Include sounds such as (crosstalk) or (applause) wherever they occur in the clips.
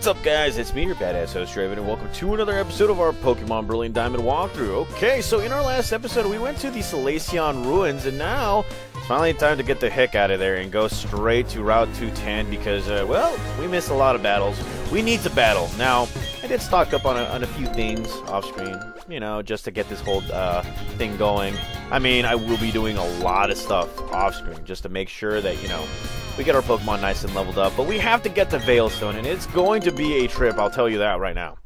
What's up, guys? It's me, your badass host, Draven, and welcome to another episode of our Pokemon Brilliant Diamond walkthrough. Okay, so in our last episode, we went to the Solaceon Ruins, and now finally time to get the heck out of there and go straight to Route 210 because, uh, well, we missed a lot of battles. We need to battle. Now, I did stock up on a, on a few things off screen, you know, just to get this whole uh, thing going. I mean, I will be doing a lot of stuff off screen just to make sure that, you know, we get our Pokemon nice and leveled up. But we have to get to Veilstone, and it's going to be a trip, I'll tell you that right now.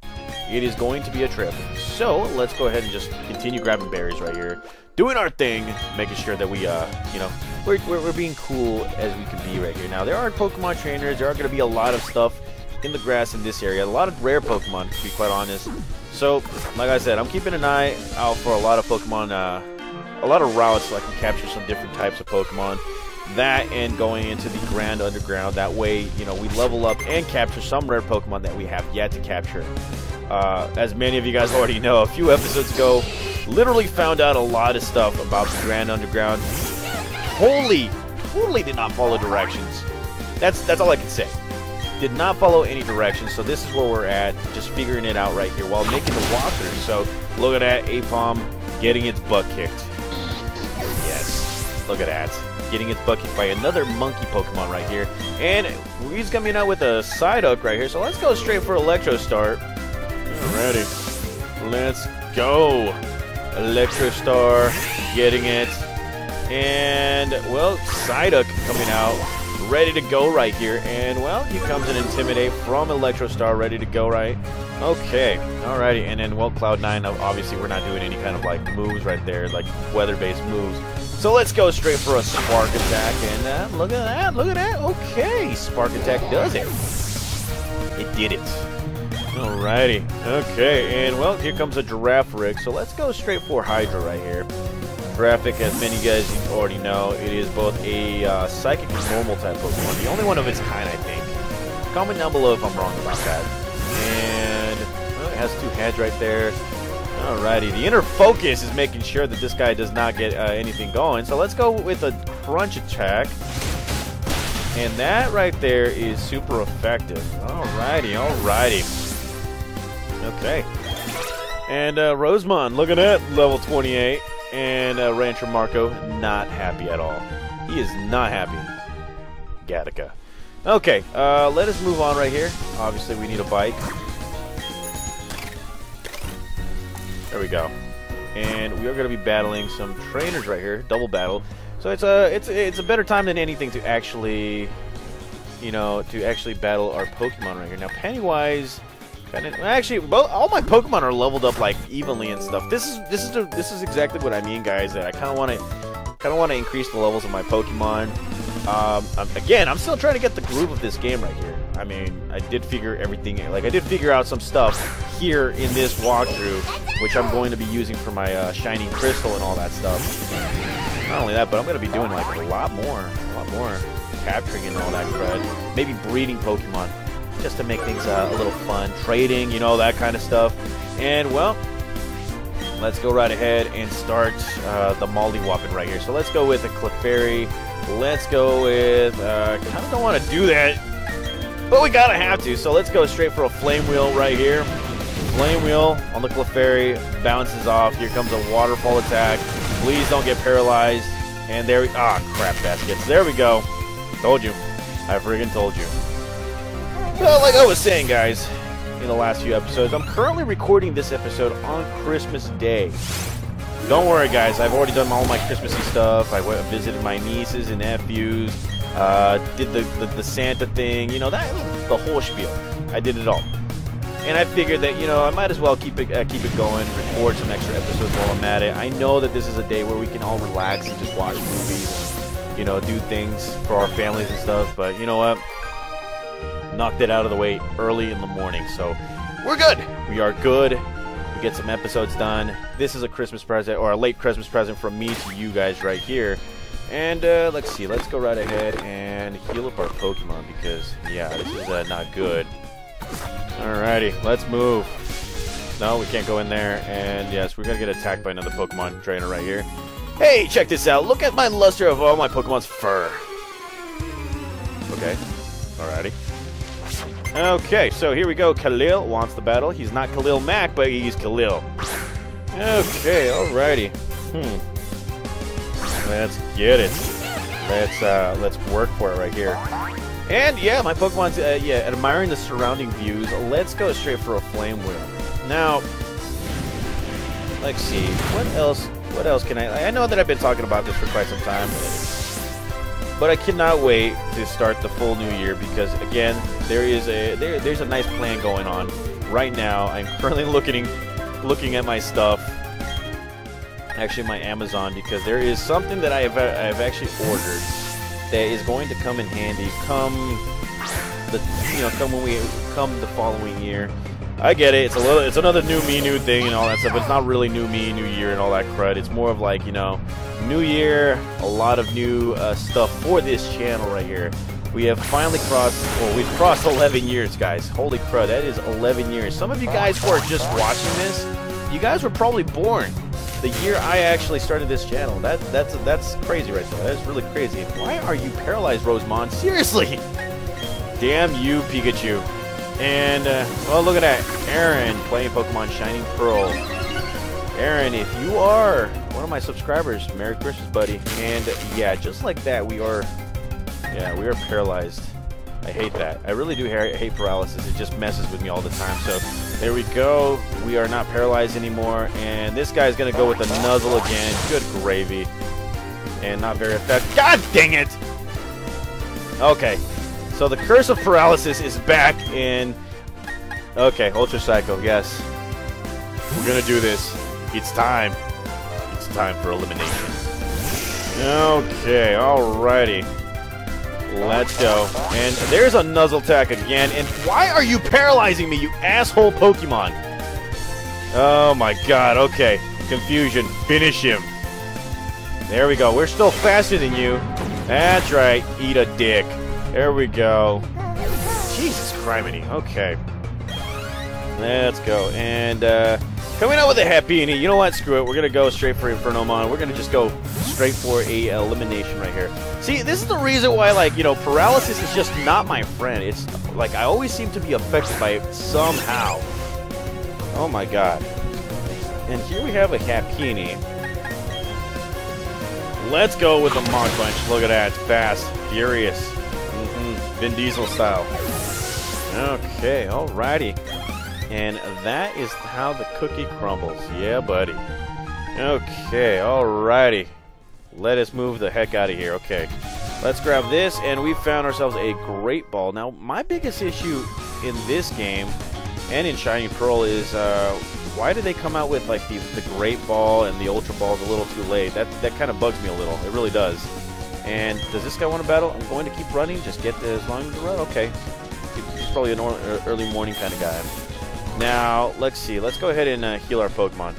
It is going to be a trip. So, let's go ahead and just continue grabbing berries right here. Doing our thing, making sure that we, uh, you know, we're, we're, we're being cool as we can be right here. Now, there are Pokemon trainers. There are going to be a lot of stuff in the grass in this area. A lot of rare Pokemon, to be quite honest. So, like I said, I'm keeping an eye out for a lot of Pokemon, uh, a lot of routes so I can capture some different types of Pokemon that and going into the Grand Underground. That way, you know, we level up and capture some rare Pokemon that we have yet to capture. Uh, as many of you guys already know, a few episodes ago, literally found out a lot of stuff about the Grand Underground. Holy, totally did not follow directions. That's that's all I can say. Did not follow any directions, so this is where we're at, just figuring it out right here while making the walkthrough. So look at that, Aipom getting its butt kicked. Yes, look at that getting its butt kicked by another monkey Pokemon right here. And he's coming out with a Psyduck right here, so let's go straight for Electro Start. Alrighty. Let's go. Electro Star getting it. And, well, Psyduck coming out, ready to go right here. And, well, he comes an Intimidate from Electro Star, ready to go right. Okay, alrighty. And then, well, Cloud9, obviously we're not doing any kind of, like, moves right there, like weather-based moves. So let's go straight for a Spark Attack, and uh, look at that, look at that. Okay, Spark Attack does it. It did it. Alrighty. Okay, and well, here comes a Girafarig, so let's go straight for Hydra right here. Girafarig, as many guys already know, it is both a uh, Psychic and Normal type Pokemon. The only one of its kind, I think. Comment down below if I'm wrong about that. And well, it has two heads right there. Alrighty, the inner focus is making sure that this guy does not get uh, anything going. So let's go with a crunch attack. And that right there is super effective. Alrighty, alrighty. Okay. And uh, Rosemond, look at level 28. And uh, Rancher Marco, not happy at all. He is not happy. Gattaca. Okay, uh, let us move on right here. Obviously, we need a bike. There we go. And we are going to be battling some trainers right here, double battle. So it's a it's it's a better time than anything to actually, you know, to actually battle our Pokemon right here. Now Pennywise, actually, both, all my Pokemon are leveled up like evenly and stuff. This is this is this is exactly what I mean, guys. That I kind of want to kind of want to increase the levels of my Pokemon. Um, again, I'm still trying to get the groove of this game right here. I mean, I did figure everything, like I did figure out some stuff here in this walkthrough, which I'm going to be using for my uh, Shining Crystal and all that stuff. Not only that, but I'm going to be doing like a lot more, a lot more capturing and all that crud. Maybe breeding Pokemon, just to make things uh, a little fun. Trading, you know, that kind of stuff. And, well, let's go right ahead and start uh, the Mollywoppin right here. So let's go with a Clefairy. Let's go with, uh, kind of don't want to do that but we gotta have to, so let's go straight for a Flame Wheel right here. Flame Wheel on the Clefairy, bounces off. Here comes a Waterfall attack. Please don't get paralyzed. And there we, ah, crap baskets. There we go. Told you. I friggin' told you. Well, like I was saying, guys, in the last few episodes, I'm currently recording this episode on Christmas Day. Don't worry, guys. I've already done all my Christmassy stuff. I went visited my nieces and nephews. Uh, did the, the, the Santa thing, you know, that the whole spiel. I did it all, and I figured that you know I might as well keep it uh, keep it going, record some extra episodes while I'm at it. I know that this is a day where we can all relax and just watch movies, you know, do things for our families and stuff. But you know what? Knocked it out of the way early in the morning, so we're good. We are good. We get some episodes done. This is a Christmas present or a late Christmas present from me to you guys right here. And uh, let's see, let's go right ahead and heal up our Pokemon because, yeah, this is uh, not good. Alrighty, let's move. No, we can't go in there. And yes, we're going to get attacked by another Pokemon trainer right here. Hey, check this out. Look at my luster of all my Pokemon's fur. Okay. Alrighty. Okay, so here we go. Khalil wants the battle. He's not Khalil Mack, but he's Khalil. Okay, alrighty. Hmm. Let's get it. Let's uh, let's work for it right here. And yeah, my Pokemon's uh, yeah admiring the surrounding views. Let's go straight for a Flame Wheel. Now, let's see what else. What else can I? I know that I've been talking about this for quite some time, but I cannot wait to start the full new year because again, there is a there, there's a nice plan going on right now. I'm currently looking looking at my stuff, actually my Amazon, because there is something that I have I have actually ordered that is going to come in handy come the you know come when we come the following year. I get it. It's a little. It's another new me, new thing, and all that stuff. But it's not really new me, new year, and all that crud. It's more of like you know, new year, a lot of new uh, stuff for this channel right here. We have finally crossed. Well, we've crossed (laughs) 11 years, guys. Holy crud, that is 11 years. Some of you guys who are just watching this, you guys were probably born the year I actually started this channel. That that's that's crazy right there. That is really crazy. Why are you paralyzed, Rosemond? Seriously! (laughs) Damn you, Pikachu. And, uh, well, look at that. Aaron playing Pokemon Shining Pearl. Aaron, if you are one of my subscribers, Merry Christmas, buddy. And, yeah, just like that, we are, yeah, we are paralyzed. I hate that. I really do hate paralysis. It just messes with me all the time. So, there we go. We are not paralyzed anymore. And this guy's going to go with the Nuzzle again. Good gravy. And not very effective. God dang it! Okay, so the Curse of Paralysis is back in... Okay, Ultra Psycho, yes. We're gonna do this. It's time. It's time for elimination. Okay, alrighty. Let's go. And there's a nuzzle Nuzzletack again. And why are you paralyzing me, you asshole Pokemon? Oh my god, okay. Confusion. Finish him. There we go. We're still faster than you. That's right. Eat a dick. There we go. Jesus criminy. Okay. Let's go. And uh, coming out with a happy and you know what? Screw it. We're gonna go straight for Infernomon. We're gonna just go straight for a elimination right here. See, this is the reason why, like, you know, paralysis is just not my friend. It's like I always seem to be affected by it somehow. Oh my god. And here we have a Happiny. Let's go with the Mach Punch. Look at that. It's fast. Furious. Vin Diesel style. Okay, alrighty. And that is how the cookie crumbles. Yeah, buddy. Okay, alrighty. Let us move the heck out of here. Okay. Let's grab this, and we found ourselves a Great Ball. Now, my biggest issue in this game and in Shining Pearl is uh, why did they come out with like the, the Great Ball and the Ultra Balls a little too late? That, that kind of bugs me a little. It really does. And does this guy want to battle? I'm going to keep running. Just get the, as long as the run. Okay. He's probably an uh, early morning kind of guy. Now, let's see. Let's go ahead and uh, heal our Pokemon.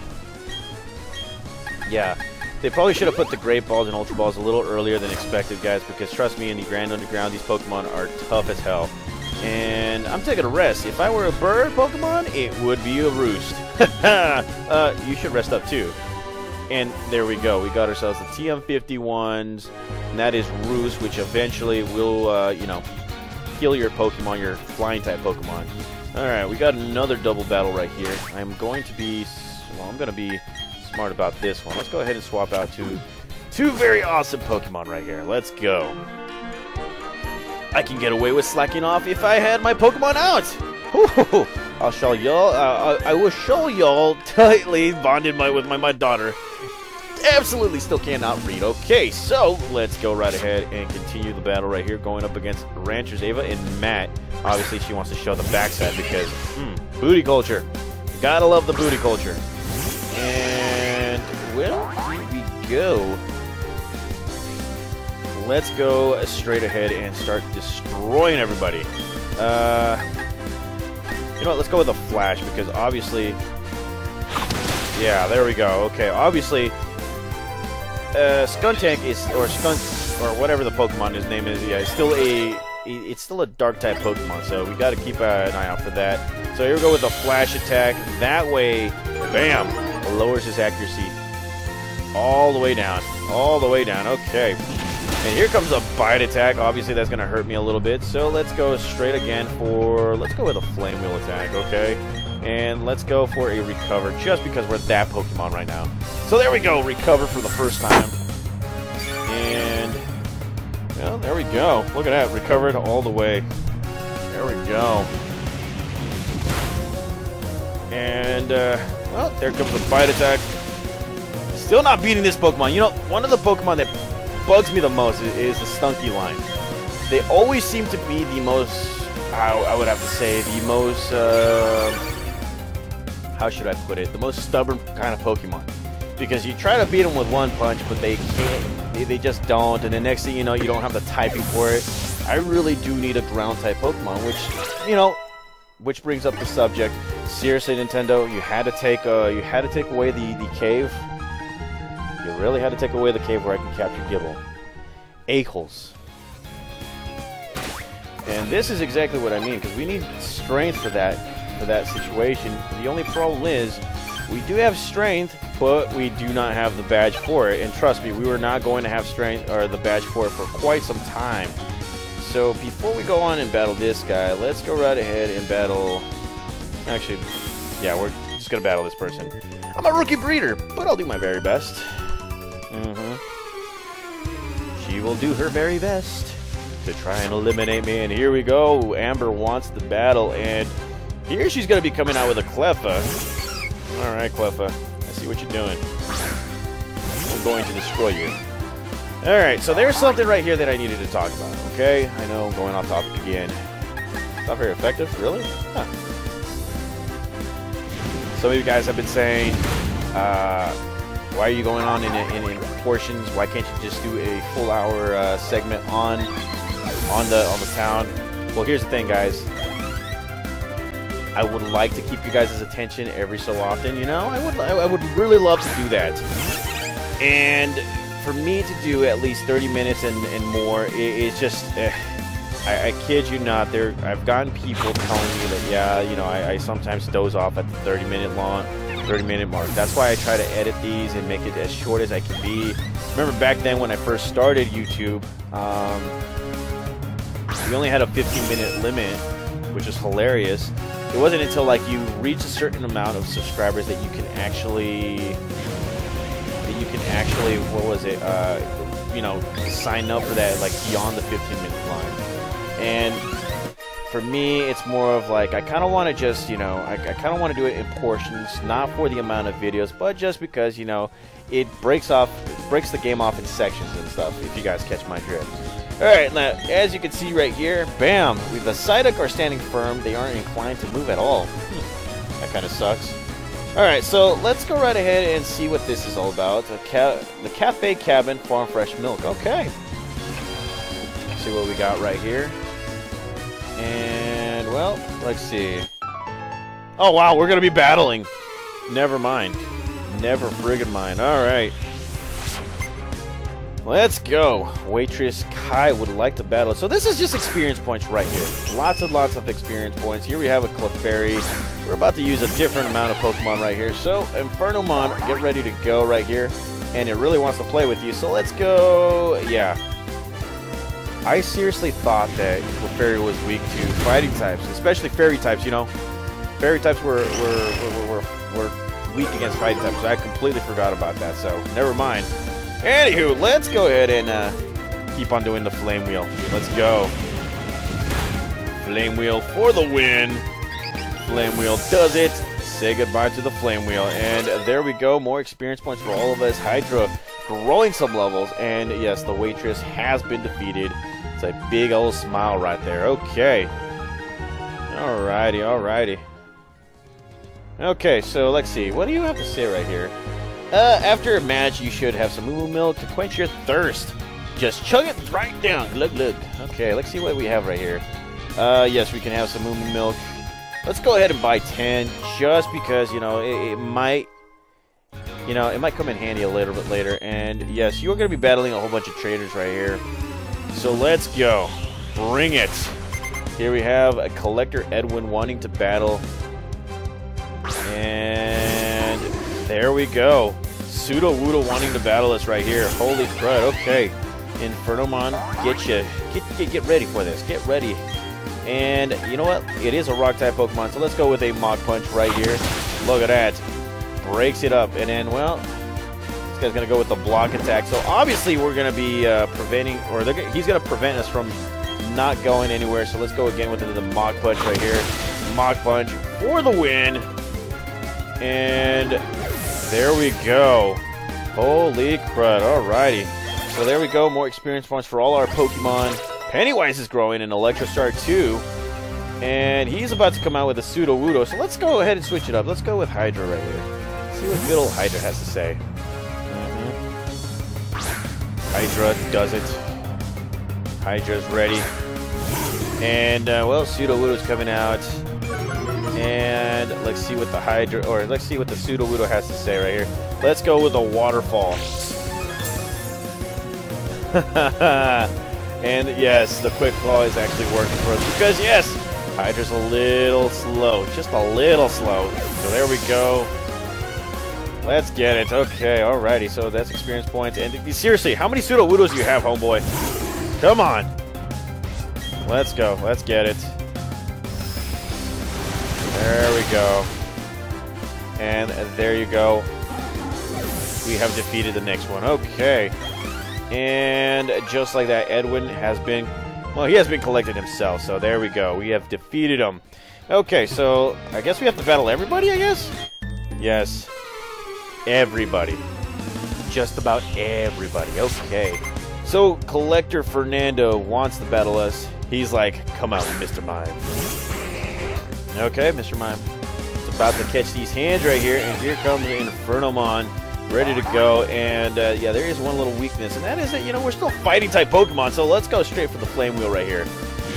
Yeah. They probably should have put the Great Balls and Ultra Balls a little earlier than expected, guys, because trust me, in the Grand Underground, these Pokemon are tough as hell. And I'm taking a rest. If I were a bird Pokemon, it would be a roost. (laughs) uh, you should rest up, too. And there we go. We got ourselves the TM51s, and that is Roost, which eventually will, uh, you know, heal your Pokemon, your flying type Pokemon. Alright, we got another double battle right here. I'm going to be, well, I'm going to be smart about this one. Let's go ahead and swap out to two very awesome Pokemon right here. Let's go. I can get away with slacking off if I had my Pokemon out. Ooh, I'll show y'all. Uh, I, will show y'all (laughs) tightly bonded my, with my, my daughter absolutely still cannot read. Okay, so let's go right ahead and continue the battle right here, going up against Ranchers Ava and Matt. Obviously, she wants to show the backside because, hmm, booty culture. Gotta love the booty culture. And, well, here we go. Let's go straight ahead and start destroying everybody. Uh, you know what, let's go with a Flash because obviously... Yeah, there we go. Okay, obviously uh, Skuntank is, or Skunt, or whatever the Pokemon his name is, yeah, it's still a, it's still a Dark type Pokemon, so we got to keep an eye out for that. So here we go with a Flash attack. That way, bam, lowers his accuracy all the way down, all the way down. Okay, And here comes a bite attack. Obviously, that's going to hurt me a little bit. So let's go straight again for... Let's go with a flame wheel attack, okay? And let's go for a recover, just because we're that Pokemon right now. So there we go, recover for the first time. And... Well, there we go. Look at that, recovered all the way. There we go. And, uh, well, there comes a bite attack. Still not beating this Pokemon. You know, one of the Pokemon that bugs me the most is, is the Stunky line. They always seem to be the most, I, I would have to say, the most, uh, how should I put it, the most stubborn kind of Pokemon. Because you try to beat them with one punch, but they can't, they, they just don't, and the next thing you know, you don't have the typing for it. I really do need a ground type Pokemon, which, you know, which brings up the subject. Seriously, Nintendo, you had to take, uh, you had to take away the, the cave you really had to take away the cave where I can capture Gible. Acles. And this is exactly what I mean, because we need strength for that for that situation. The only problem is, we do have strength, but we do not have the badge for it. And trust me, we were not going to have strength or the badge for it for quite some time. So before we go on and battle this guy, let's go right ahead and battle... Actually, yeah, we're just going to battle this person. I'm a rookie breeder, but I'll do my very best. Mm-hmm. She will do her very best to try and eliminate me. And here we go. Amber wants the battle. And here she's going to be coming out with a Cleffa. Alright, Cleffa. I see what you're doing. I'm going to destroy you. Alright, so there's something right here that I needed to talk about, okay? I know I'm going off topic again. Not very effective, really? Huh. Some of you guys have been saying, uh, why are you going on in, in, in portions? Why can't you just do a full hour uh, segment on on the on the town? Well, here's the thing, guys. I would like to keep you guys' attention every so often. You know, I would I would really love to do that. And for me to do at least 30 minutes and, and more, it, it's just. Eh, I, I, kid you not. There, I've gotten people telling me that yeah, you know, I, I sometimes doze off at the 30 minute long 30 minute mark. That's why I try to edit these and make it as short as I can be. Remember back then when I first started YouTube, um, we only had a 15 minute limit, which is hilarious. It wasn't until like you reach a certain amount of subscribers that you can actually, that you can actually, what was it, uh, you know, sign up for that like beyond the 15 minute line. And for me, it's more of like I kind of want to just, you know, I, I kind of want to do it in portions, not for the amount of videos, but just because, you know, it breaks off, it breaks the game off in sections and stuff. If you guys catch my drift. All right, now as you can see right here, bam, we, the Psyduck are standing firm. They aren't inclined to move at all. Hmm, that kind of sucks. All right, so let's go right ahead and see what this is all about. Ca the Cafe Cabin Farm Fresh Milk. Okay. See what we got right here. And, well, let's see. Oh, wow, we're going to be battling. Never mind. Never friggin' mind. Alright. Let's go. Waitress Kai would like to battle. So this is just experience points right here. Lots and lots of experience points. Here we have a Clefairy. We're about to use a different amount of Pokemon right here. So Infernomon, get ready to go right here. And it really wants to play with you. So let's go. Yeah. I seriously thought that Clefairy was weak to fighting types, especially fairy types, you know. Fairy types were, were, were, were, weak against fighting types, I completely forgot about that, so never mind. Anywho, let's go ahead and uh, keep on doing the Flame Wheel. Let's go. Flame Wheel for the win. Flame Wheel does it. Say goodbye to the Flame Wheel. And there we go. More experience points for all of us. Hydra growing some levels. And yes, the waitress has been defeated. It's a big old smile right there. Okay. Alrighty, alrighty. Okay, so let's see. What do you have to say right here? Uh, after a match, you should have some moo milk to quench your thirst. Just chug it right down. Look, look. Okay, let's see what we have right here. Uh, yes, we can have some moo milk. Let's go ahead and buy 10, just because, you know, it, it might you know, it might come in handy a little bit later. And yes, you are going to be battling a whole bunch of traders right here. So let's go. Bring it. Here we have a Collector Edwin wanting to battle. And there we go. Pseudo Sudowoodo wanting to battle us right here. Holy crud. Okay. Infernomon, get you, get, get, get ready for this. Get ready. And you know what? It is a Rock-type Pokemon, so let's go with a Mach Punch right here. Look at that. Breaks it up. And then, well, guy's going to go with the block attack. So obviously we're going to be uh, preventing, or he's going to prevent us from not going anywhere. So let's go again with the Mach Punch right here. Mach Punch for the win. And there we go. Holy crud. Alrighty. So there we go. More experience points for all our Pokemon. Pennywise is growing in Electrostar 2. And he's about to come out with a Sudowoodo. So let's go ahead and switch it up. Let's go with Hydra right here. See what good old Hydra has to say. Hydra does it. Hydra's ready. And, uh, well, Sudowoodo's coming out. And let's see what the Hydra, or let's see what the Sudowoodo has to say right here. Let's go with a Waterfall. (laughs) and yes, the Quick Claw is actually working for us because, yes, Hydra's a little slow, just a little slow. So there we go. Let's get it. Okay, alrighty. So that's experience points. And seriously, how many Sudowoodos do you have, homeboy? Come on. Let's go. Let's get it. There we go. And there you go. We have defeated the next one. Okay. And just like that, Edwin has been... Well, he has been collected himself, so there we go. We have defeated him. Okay, so I guess we have to battle everybody, I guess? Yes. Everybody. Just about everybody. Okay. So, Collector Fernando wants to battle us. He's like, come out, Mr. Mime. Okay, Mr. Mime. It's about to catch these hands right here, and here comes Infernomon ready to go. And uh, yeah, there is one little weakness, and that is that you know we're still fighting type Pokemon. So let's go straight for the Flame Wheel right here.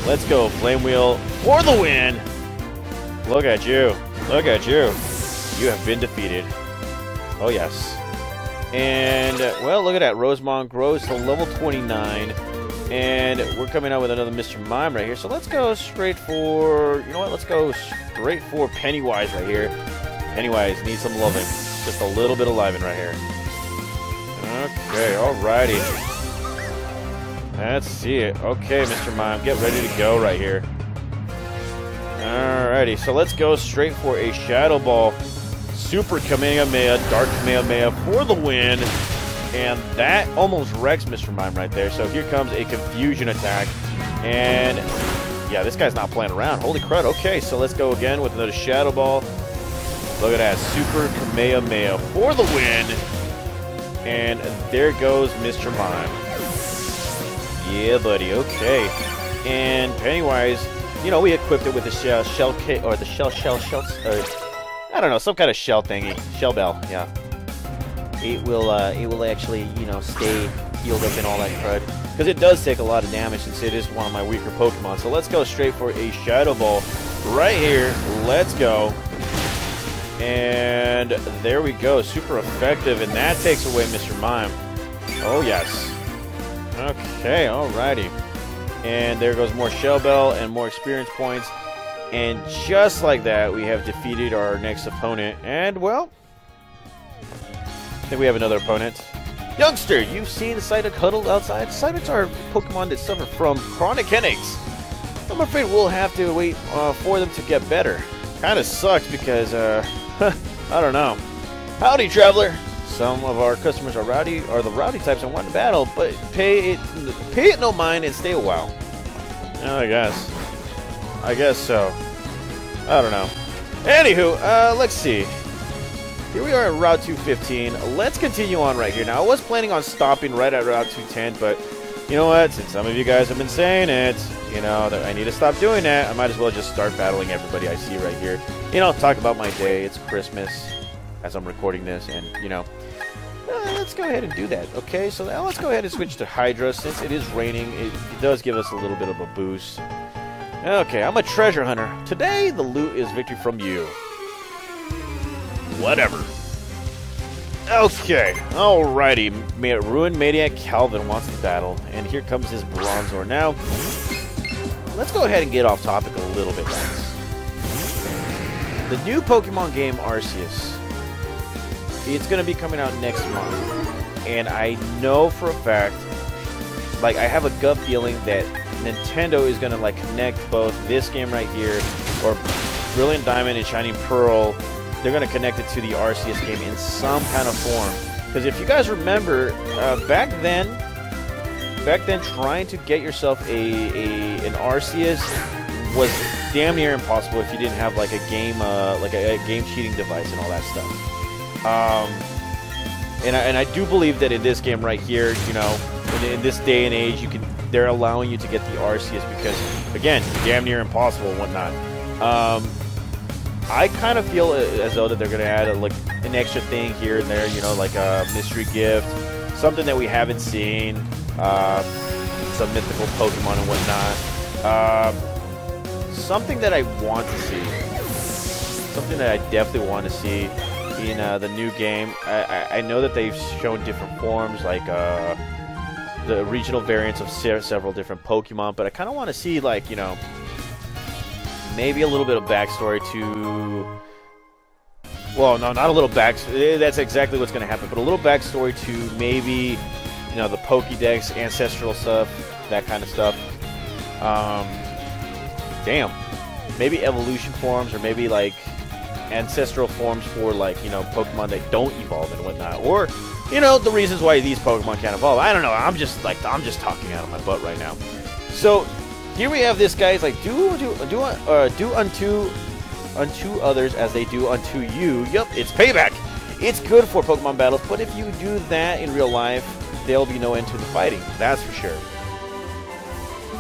Let's go Flame Wheel for the win. Look at you. Look at you. You have been defeated. Oh yes. And, uh, well, look at that. Rosemont grows to level 29. And we're coming out with another Mr. Mime right here. So let's go straight for... You know what? Let's go straight for Pennywise right here. Pennywise needs some loving. Just a little bit of living right here. Okay, alrighty. Let's see it. Okay, Mr. Mime, get ready to go right here. Alrighty, so let's go straight for a Shadow Ball. Super Kamehameha, Dark Kamehameha for the win. And that almost wrecks Mr. Mime right there. So here comes a Confusion attack. And yeah, this guy's not playing around. Holy crud. Okay, so let's go again with another Shadow Ball. Look at that. Super Kamehameha for the win. And there goes Mr. Mime. Yeah, buddy. Okay. And Pennywise, you know, we equipped it with the shell, shell kit, or the shell, shell, shell, or I don't know, some kind of shell thingy. Shell bell, yeah. It will, uh, it will actually, you know, stay healed up and all that crud. Because it does take a lot of damage since it is one of my weaker Pokemon. So let's go straight for a Shadow Ball right here. Let's go. And there we go. Super effective. And that takes away Mr. Mime. Oh, yes. Okay, alrighty. And there goes more Shell Bell and more experience points. And just like that, we have defeated our next opponent. And, well, I think we have another opponent. Youngster, you've seen Psyduck huddled outside. Psyducks are Pokemon that suffer from chronic headaches. I'm afraid we'll have to wait uh, for them to get better. Kinda sucks because, uh, (laughs) I don't know. Howdy, traveler. Some of our customers are rowdy, are the rowdy types and want to battle, but pay it, pay it no mind and stay a while. I guess. I guess so. I don't know. Anywho, uh, let's see. Here we are at Route 215. Let's continue on right here. Now, I was planning on stopping right at Route 210, but you know what? Since some of you guys have been saying it, you know, that I need to stop doing that, I might as well just start battling everybody I see right here. You know, talk about my day. It's Christmas as I'm recording this, and, you know, uh, let's go ahead and do that, okay? So now let's go ahead and switch to Hydra. Since it is raining, it, it does give us a little bit of a boost. Okay, I'm a treasure hunter. Today, the loot is victory from you. Whatever. Okay, alrighty. Ruined Maniac Calvin wants to battle, and here comes his Bronzor. Now, let's go ahead and get off topic a little bit, guys. The new Pokemon game, Arceus, it's going to be coming out next month, and I know for a fact like I have a gut feeling that Nintendo is gonna like connect both this game right here, or Brilliant Diamond and Shining Pearl. They're gonna connect it to the Arceus game in some kind of form. Because if you guys remember, uh, back then, back then, trying to get yourself a, a an Arceus was damn near impossible if you didn't have like a game, uh, like a, a game cheating device and all that stuff. Um, and I, and I do believe that in this game right here, you know, in, in, this day and age, you can they're allowing you to get the Arceus because again, damn near impossible and whatnot. Um, I kind of feel as though that they're going to add a, like an extra thing here and there, you know, like a mystery gift, something that we haven't seen, uh, some mythical Pokemon and whatnot. Uh, something that I want to see, something that I definitely want to see in uh, the new game. I, I, I, know that they've shown different forms, like uh, the regional variants of several different Pokemon, but I kind of want to see, like, you know, maybe a little bit of backstory to. Well, no, not a little back. Eh, that's exactly what's going to happen, but a little backstory to maybe, you know, the Pokédex, ancestral stuff, that kind of stuff. Um, damn, maybe evolution forms, or maybe like ancestral forms for like you know Pokemon that don't evolve and whatnot, or you know the reasons why these Pokemon can't evolve. I don't know. I'm just like I'm just talking out of my butt right now. So here we have this guy. He's like, do do do uh, do unto unto others as they do unto you. Yup, it's payback. It's good for Pokemon battles, but if you do that in real life, there'll be no end to the fighting. That's for sure.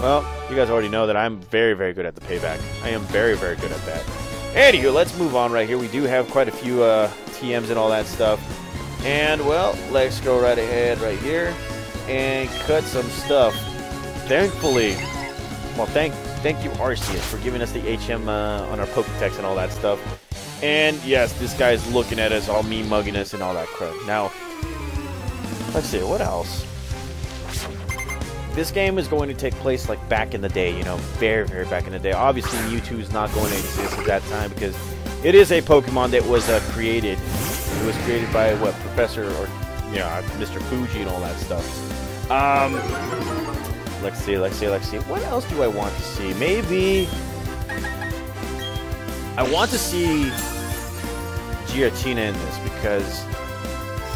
Well, you guys already know that I'm very, very good at the payback. I am very, very good at that. Anywho, let's move on right here. We do have quite a few uh, TMs and all that stuff. And, well, let's go right ahead right here and cut some stuff. Thankfully, well, thank thank you, Arceus, for giving us the HM uh, on our Pokedex and all that stuff. And yes, this guy's looking at us all me mugging us and all that crap. Now, let's see, what else? This game is going to take place like back in the day, you know, very, very back in the day. Obviously, Mewtwo is not going to exist at that time because it is a Pokemon that was uh, created. It was created by what Professor or yeah, Mr. Fuji and all that stuff. Um, Let's see, let's see, let's see. What else do I want to see? Maybe... I want to see Giratina in this because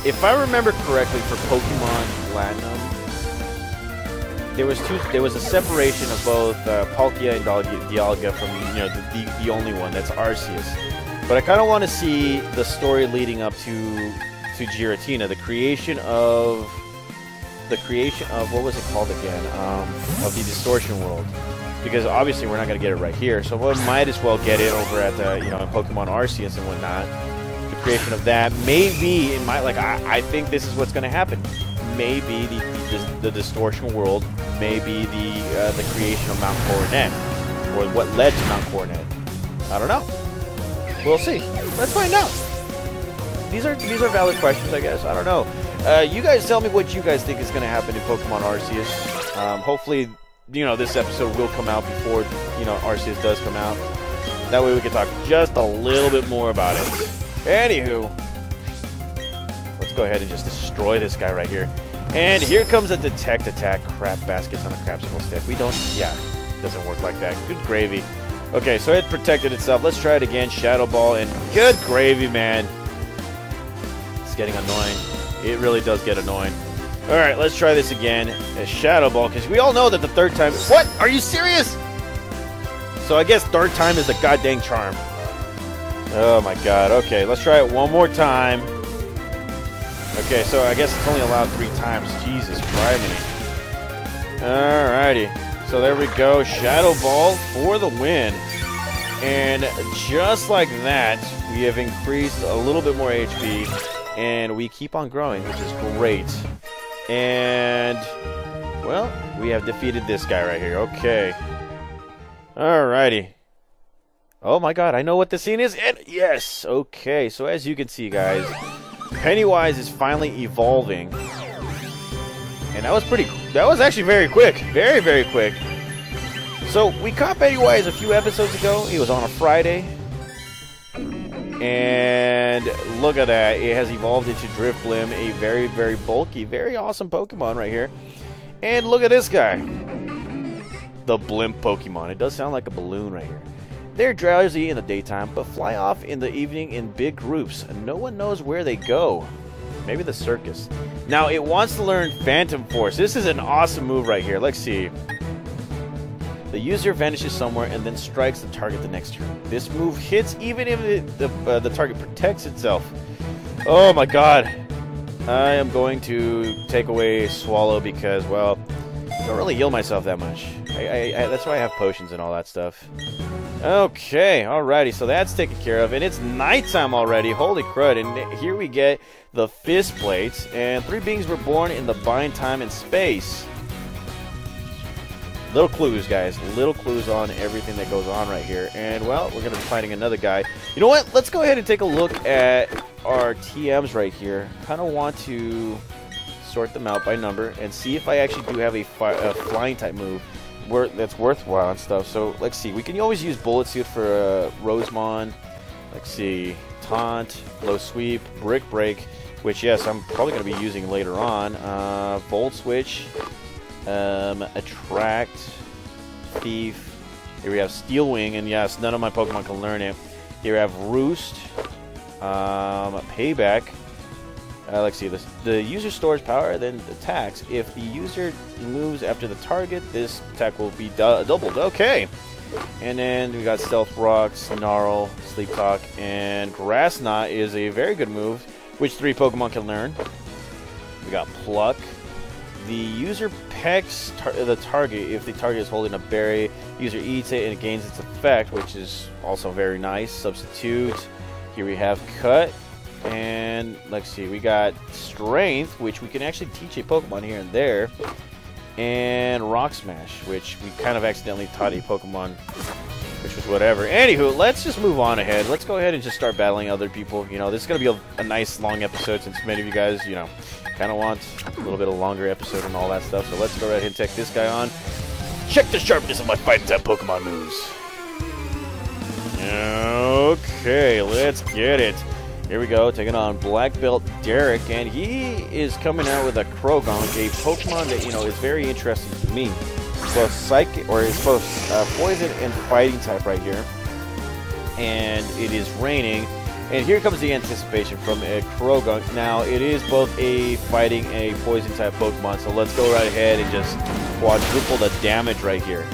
if I remember correctly for Pokemon Platinum, there was two. There was a separation of both uh, Palkia and Dialga from you know the, the, the only one that's Arceus. But I kind of want to see the story leading up to to Giratina, the creation of the creation of what was it called again? Um, of the distortion world. Because obviously we're not going to get it right here, so we might as well get it over at the you know Pokemon Arceus and whatnot. The creation of that, maybe it might like I, I think this is what's going to happen. Maybe the, the, the distortion world, maybe the uh, the creation of Mount Coronet, or what led to Mount Coronet. I don't know. We'll see. Let's find out. These are these are valid questions, I guess. I don't know. Uh, you guys tell me what you guys think is going to happen in Pokemon Arceus. Um, hopefully, you know, this episode will come out before, you know, Arceus does come out. That way we can talk just a little bit more about it. Anywho, let's go ahead and just destroy this guy right here. And here comes a detect attack. Crap baskets on a crapsicle stick. We don't, yeah, doesn't work like that. Good gravy. Okay, so it protected itself. Let's try it again. Shadow Ball, and good gravy, man. It's getting annoying. It really does get annoying. All right, let's try this again. A Shadow Ball, because we all know that the third time... What? Are you serious? So I guess third time is the goddamn charm. Oh my god. Okay, let's try it one more time. Okay, so I guess it's only allowed three times. Jesus Christ. Alrighty. So there we go. Shadow Ball for the win. And just like that, we have increased a little bit more HP and we keep on growing, which is great. And, well, we have defeated this guy right here. Okay. Alrighty. Oh my god, I know what the scene is, and yes! Okay, so as you can see, guys, Pennywise is finally evolving. And that was pretty, that was actually very quick. Very, very quick. So, we caught Pennywise a few episodes ago. It was on a Friday. And look at that. It has evolved into Drifblim, a very, very bulky, very awesome Pokemon right here. And look at this guy. The blimp Pokemon. It does sound like a balloon right here. They're drowsy in the daytime, but fly off in the evening in big groups. No one knows where they go. Maybe the circus. Now, it wants to learn Phantom Force. This is an awesome move right here. Let's see. The user vanishes somewhere and then strikes the target the next turn. This move hits even if it, the, uh, the target protects itself. Oh my god. I am going to take away Swallow because, well, I don't really heal myself that much. I, I, I, that's why I have potions and all that stuff. Okay, alrighty, so that's taken care of, and it's nighttime already, holy crud, and here we get the fist plates, and three beings were born in the bind time and space. Little clues, guys, little clues on everything that goes on right here, and well, we're going to be fighting another guy. You know what, let's go ahead and take a look at our TMs right here. kind of want to sort them out by number and see if I actually do have a, a flying type move that's worthwhile and stuff. So let's see. We can always use Bullet Seed for uh, Rosemon. Let's see. Taunt, Low Sweep, Brick Break, which, yes, I'm probably going to be using later on. Uh, Volt Switch, um, Attract, Thief. Here we have Steel Wing, and yes, none of my Pokemon can learn it. Here we have Roost, um, Payback, uh, let's see, this, the user stores power, then attacks. If the user moves after the target, this attack will be du doubled. Okay. And then we got Stealth Rock, Snarl, Sleep Talk, and Grass Knot is a very good move, which three Pokemon can learn. We got Pluck. The user pecks tar the target if the target is holding a berry. User eats it and it gains its effect, which is also very nice. Substitute. Here we have Cut. And let's see, we got Strength, which we can actually teach a Pokemon here and there. And Rock Smash, which we kind of accidentally taught a Pokemon, which was whatever. Anywho, let's just move on ahead. Let's go ahead and just start battling other people. You know, this is going to be a, a nice long episode since many of you guys, you know, kind of want a little bit of longer episode and all that stuff. So let's go ahead and take this guy on. Check the sharpness of my fighting type Pokemon moves. Okay, let's get it. Here we go, taking on Black Belt Derek, and he is coming out with a Croagunk, a Pokemon that, you know, is very interesting to me. Both Psychic, or it's both uh, Poison and Fighting type right here. And it is raining. And here comes the anticipation from a Croagunk. Now, it is both a Fighting and a Poison type Pokemon, so let's go right ahead and just quadruple the damage right here.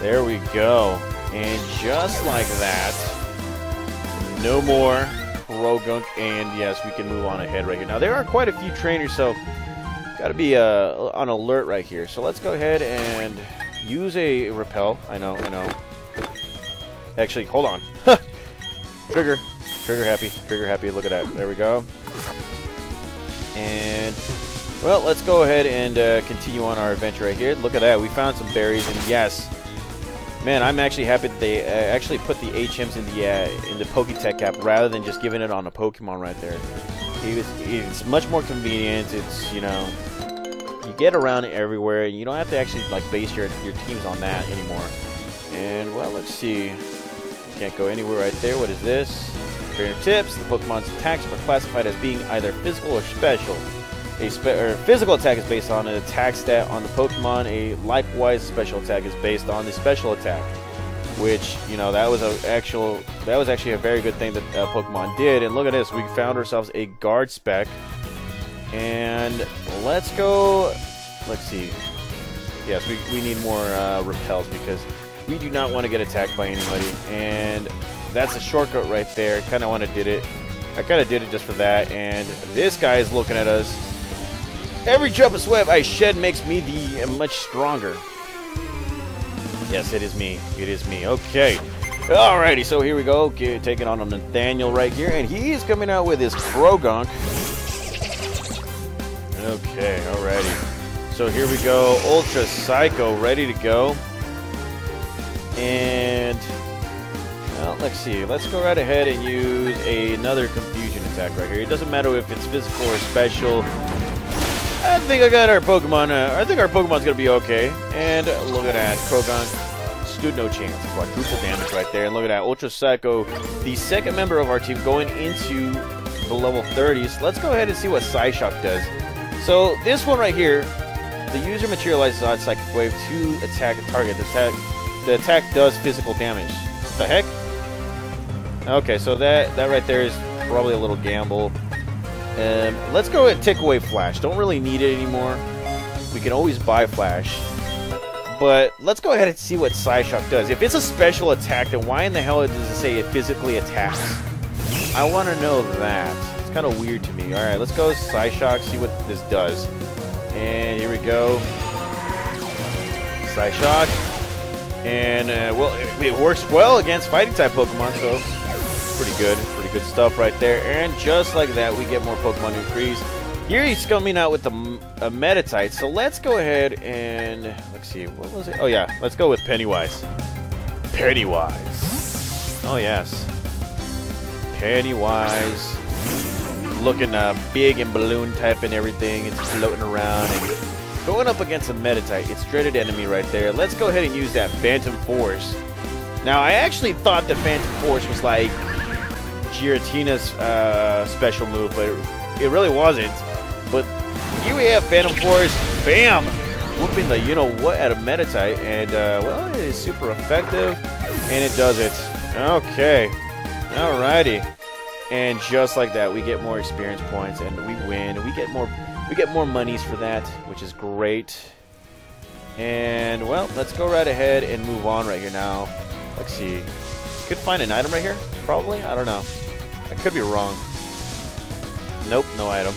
There we go. And just like that, no more Croagunk, and yes, we can move on ahead right here. Now, there are quite a few trainers, so got to be uh, on alert right here. So let's go ahead and use a repel. I know, I know. Actually, hold on. (laughs) trigger. Trigger happy. Trigger happy. Look at that. There we go. And, well, let's go ahead and uh, continue on our adventure right here. Look at that. We found some berries, and yes, Man, I'm actually happy that they uh, actually put the HMs in the uh, in the Pokétch app rather than just giving it on a Pokemon right there. It was, it's much more convenient. It's you know get around everywhere. And you don't have to actually like base your your teams on that anymore. And well, let's see. Can't go anywhere right there. What is this? Trainer tips: The Pokemon's attacks are classified as being either physical or special. A spe physical attack is based on an attack stat on the Pokemon. A likewise special attack is based on the special attack, which you know that was a actual that was actually a very good thing that uh, Pokemon did. And look at this, we found ourselves a guard spec, and let's go. Let's see. Yes, we we need more uh, repels because we do not want to get attacked by anybody, and that's a shortcut right there. Kind of want to did it. I kind of did it just for that, and this guy is looking at us Every drop of sweat I shed makes me the uh, much stronger. Yes, it is me. It is me. Okay. Alrighty, so here we go. Okay, taking on Nathaniel right here, and he is coming out with his Croagunk. Okay, alrighty. So here we go. Ultra Psycho ready to go. And, well, let's see. Let's go right ahead and use another Confusion attack right here. It doesn't matter if it's physical or special. I think I got our Pokemon. Uh, I think our Pokemon's gonna be okay. And look at that, Croagunk stood no chance. Quadruple damage right there. And look at that, Ultra Psycho, the second member of our team going into the level 30s. Let's go ahead and see what Psyshock does. So this one right here, the user materializes on Psychic Wave to attack a target. The attack, the attack does physical damage. What the heck? Okay, so that that right there is probably a little gamble. Um, let's go and take away Flash. Don't really need it anymore. We can always buy Flash. But let's go ahead and see what Psyshock does. If it's a special attack, then why in the hell does it say it physically attacks? I want to know that. Kind of weird to me. Alright, let's go Psyshock, see what this does. And here we go. Psyshock. And, uh, well, it, it, works well against fighting-type Pokemon, so pretty good. Pretty good stuff right there. And just like that, we get more Pokemon increase. Here he's coming out with the a Meditite, so let's go ahead and let's see, what was it? Oh yeah, let's go with Pennywise. Pennywise. Oh yes. Pennywise. Looking uh, big and balloon type and everything. It's floating around and going up against a Meditite. It's dreaded enemy right there. Let's go ahead and use that Phantom Force. Now I actually thought the Phantom Force was like Giratina's uh, special move, but it, really wasn't. But here we have Phantom Force. Bam! Whooping the you-know-what out of Meditite. And, uh, well, it is super effective. And it does it. Okay. Alrighty. And just like that, we get more experience points and we win. We get more we get more monies for that, which is great. And, well, let's go right ahead and move on right here now. Let's see. Could find an item right here? Probably? I don't know. I could be wrong. Nope, no item.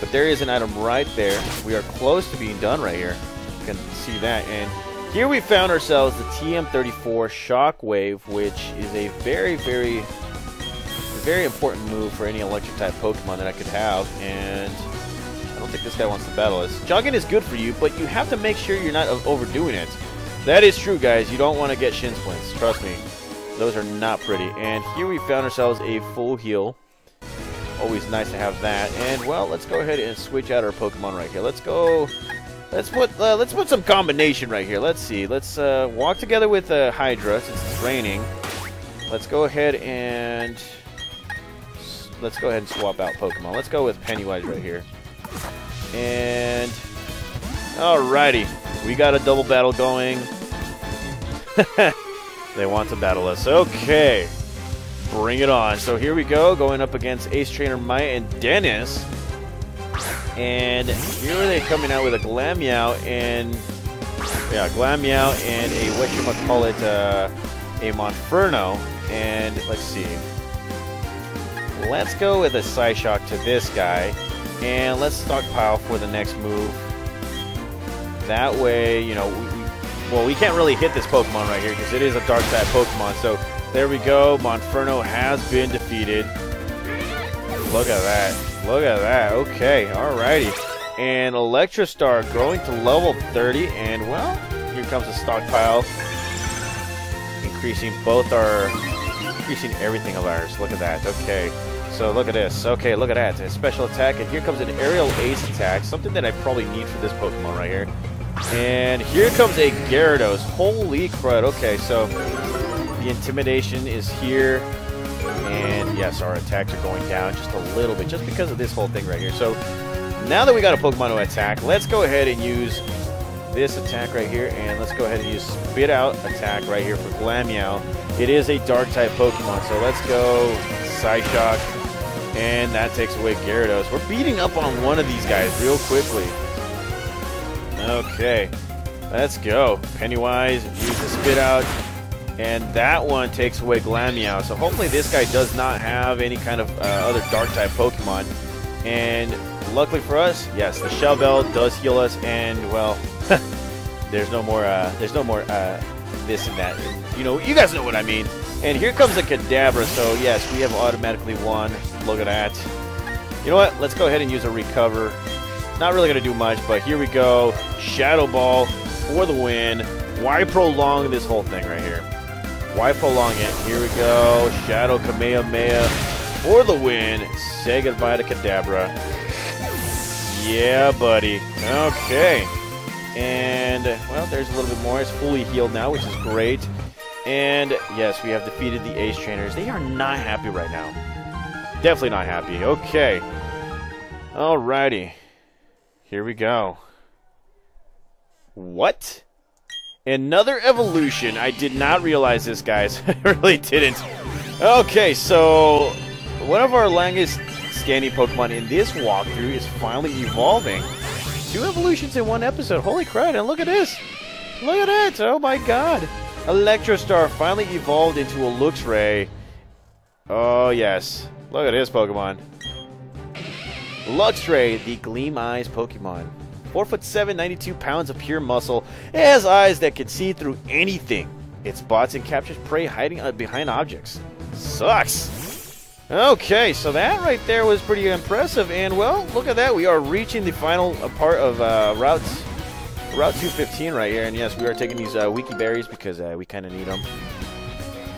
But there is an item right there. We are close to being done right here. You can see that. And here we found ourselves the TM34 Shockwave, which is a very, very, very important move for any electric type Pokemon that I could have. And I don't think this guy wants to battle us. Jogging is good for you, but you have to make sure you're not overdoing it. That is true, guys. You don't want to get shin splints. Trust me. Those are not pretty. And here we found ourselves a full heal. Always nice to have that. And well, let's go ahead and switch out our Pokemon right here. Let's go. Let's put uh, let's put some combination right here. Let's see. Let's uh, walk together with uh, Hydra since it's raining. Let's go ahead and let's go ahead and swap out Pokemon. Let's go with Pennywise right here. And alrighty, we got a double battle going. (laughs) they want to battle us. Okay. Bring it on. So here we go, going up against Ace Trainer Maya and Dennis. And here are they coming out with a Glameow and yeah, Glameow and a what you call it, uh, a Monferno. And let's see. Let's go with a Psyshock to this guy. And let's stockpile for the next move. That way, you know, we, we, well, we can't really hit this Pokemon right here because it is a Dark type Pokemon. So there we go. Monferno has been defeated. Look at that. Look at that. Okay, alrighty. And Electrostar growing to level 30. And, well, here comes the stockpile. Increasing both our... Increasing everything of ours. Look at that. Okay. So look at this. Okay, look at that. A special attack. And here comes an aerial ace attack. Something that I probably need for this Pokemon right here. And here comes a Gyarados. Holy crud. Okay, so the intimidation is here. And yes, our attacks are going down just a little bit, just because of this whole thing right here. So now that we got a Pokemon to attack, let's go ahead and use this attack right here. And let's go ahead and use Spit Out attack right here for Glameow. It is a Dark type Pokemon, so let's go Psyshock. And that takes away Gyarados. We're beating up on one of these guys real quickly. Okay, let's go. Pennywise, use the Spit Out. And that one takes away Glameow. So hopefully this guy does not have any kind of uh, other Dark-type Pokemon. And luckily for us, yes, the Shell Bell does heal us. And, well, (laughs) there's no more, uh, there's no more uh, this and that. You know, you guys know what I mean. And here comes a Kadabra. So, yes, we have automatically won. Look at that. You know what? Let's go ahead and use a Recover. Not really going to do much, but here we go. Shadow Ball for the win. Why prolong this whole thing right here? Why prolong it? Here we go. Shadow Kamehameha for the win. Say goodbye to Kadabra. Yeah, buddy. Okay. And, well, there's a little bit more. It's fully healed now, which is great. And, yes, we have defeated the Ace Trainers. They are not happy right now. Definitely not happy. Okay. Alrighty. Here we go. What? Another evolution. I did not realize this, guys. (laughs) I really didn't. Okay, so one of our longest standing Pokemon in this walkthrough is finally evolving. Two evolutions in one episode. Holy crap, and look at this. Look at it. Oh my god. Electrostar finally evolved into a Luxray. Oh, yes. Look at this Pokemon. Luxray, the Gleam Eyes Pokemon. 4 foot 7, 92 pounds of pure muscle. It has eyes that can see through anything. It spots and captures prey hiding uh, behind objects. Sucks. Okay, so that right there was pretty impressive. And, well, look at that. We are reaching the final uh, part of uh, Route, Route 215 right here. And, yes, we are taking these uh, Wiki Berries because uh, we kind of need them.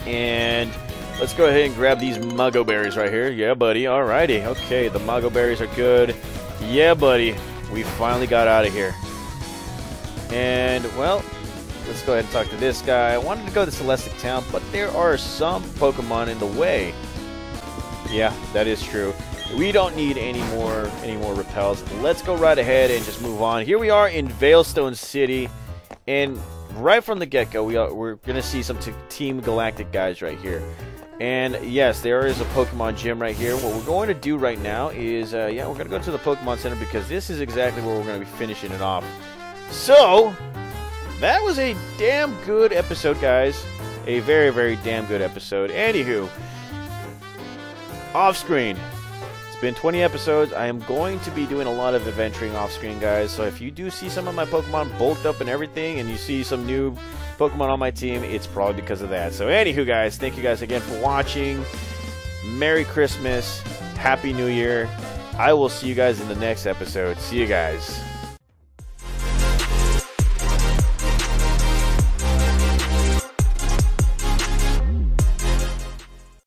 And let's go ahead and grab these Mago Berries right here. Yeah, buddy. Alrighty. Okay, the Mago Berries are good. Yeah, buddy. We finally got out of here. And, well, let's go ahead and talk to this guy. I wanted to go to Celestic Town, but there are some Pokemon in the way. Yeah, that is true. We don't need any more any more repels. Let's go right ahead and just move on. Here we are in Veilstone City, and right from the get-go, we are, we're to see some Team Galactic guys right here. And yes, there is a Pokemon gym right here. What we're going to do right now is, uh, yeah, we're to go to the Pokemon Center because this is exactly where we're to be finishing it off. So, that was a damn good episode, guys. A very, very damn good episode. Anywho, off screen. Been 20 episodes. I am going to be doing a lot of adventuring off screen, guys. So if you do see some of my Pokemon bulked up and everything, and you see some new Pokemon on my team, it's probably because of that. So, anywho, guys, thank you guys again for watching. Merry Christmas. Happy New Year. I will see you guys in the next episode. See you guys.